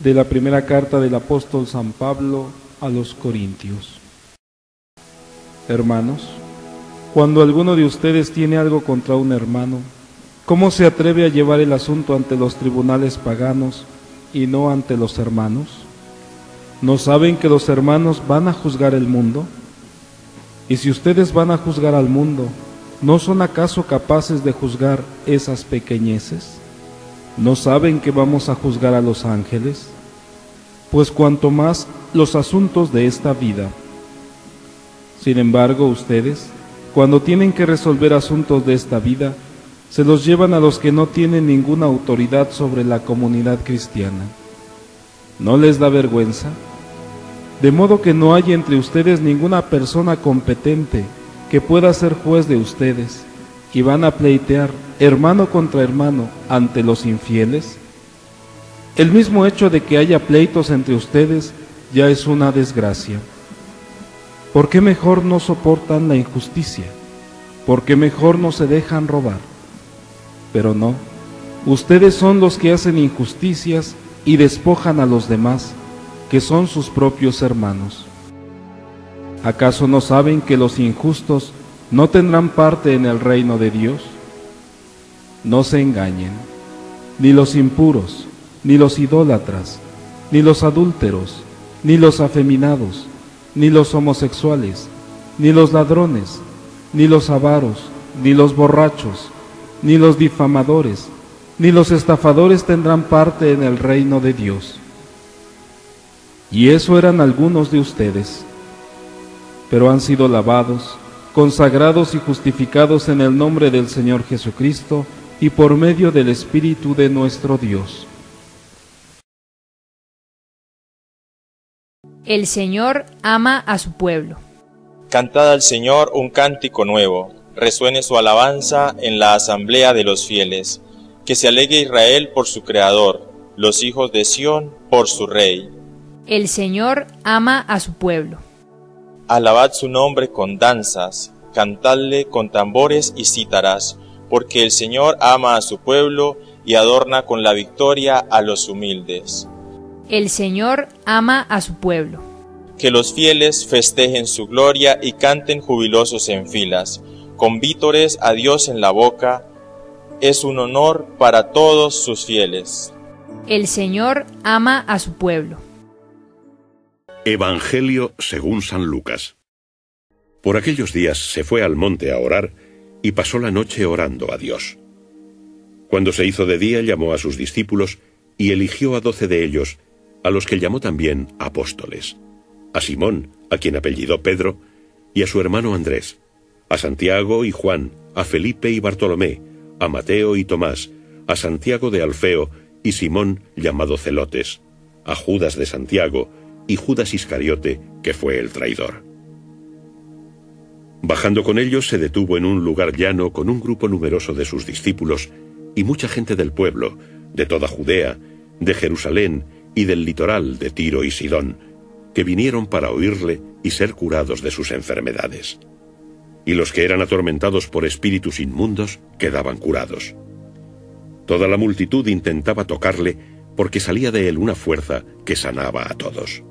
de la primera carta del apóstol San Pablo a los Corintios. Hermanos, cuando alguno de ustedes tiene algo contra un hermano, ¿cómo se atreve a llevar el asunto ante los tribunales paganos y no ante los hermanos? ¿No saben que los hermanos van a juzgar el mundo? Y si ustedes van a juzgar al mundo, ¿no son acaso capaces de juzgar esas pequeñeces? ¿No saben que vamos a juzgar a los ángeles? Pues cuanto más los asuntos de esta vida. Sin embargo, ustedes, cuando tienen que resolver asuntos de esta vida, se los llevan a los que no tienen ninguna autoridad sobre la comunidad cristiana. ¿No les da vergüenza? De modo que no hay entre ustedes ninguna persona competente que pueda ser juez de ustedes y van a pleitear hermano contra hermano ante los infieles? El mismo hecho de que haya pleitos entre ustedes ya es una desgracia. ¿Por qué mejor no soportan la injusticia? ¿Por qué mejor no se dejan robar? Pero no, ustedes son los que hacen injusticias y despojan a los demás, que son sus propios hermanos. ¿Acaso no saben que los injustos no tendrán parte en el reino de Dios? No se engañen, ni los impuros, ni los idólatras, ni los adúlteros, ni los afeminados, ni los homosexuales, ni los ladrones, ni los avaros, ni los borrachos, ni los difamadores, ni los estafadores tendrán parte en el reino de Dios. Y eso eran algunos de ustedes, pero han sido lavados, consagrados y justificados en el nombre del Señor Jesucristo y por medio del Espíritu de nuestro Dios. El Señor ama a su pueblo. Cantad al Señor un cántico nuevo, resuene su alabanza en la asamblea de los fieles, que se alegre Israel por su Creador, los hijos de Sión por su Rey. El Señor ama a su pueblo. Alabad su nombre con danzas, cantadle con tambores y cítaras, porque el Señor ama a su pueblo y adorna con la victoria a los humildes. El Señor ama a su pueblo. Que los fieles festejen su gloria y canten jubilosos en filas, con vítores a Dios en la boca, es un honor para todos sus fieles. El Señor ama a su pueblo. Evangelio según San Lucas. Por aquellos días se fue al monte a orar y pasó la noche orando a Dios. Cuando se hizo de día llamó a sus discípulos y eligió a doce de ellos, a los que llamó también apóstoles, a Simón, a quien apellidó Pedro, y a su hermano Andrés, a Santiago y Juan, a Felipe y Bartolomé, a Mateo y Tomás, a Santiago de Alfeo y Simón llamado Celotes, a Judas de Santiago, y Judas Iscariote, que fue el traidor. Bajando con ellos se detuvo en un lugar llano con un grupo numeroso de sus discípulos y mucha gente del pueblo, de toda Judea, de Jerusalén y del litoral de Tiro y Sidón, que vinieron para oírle y ser curados de sus enfermedades. Y los que eran atormentados por espíritus inmundos quedaban curados. Toda la multitud intentaba tocarle porque salía de él una fuerza que sanaba a todos.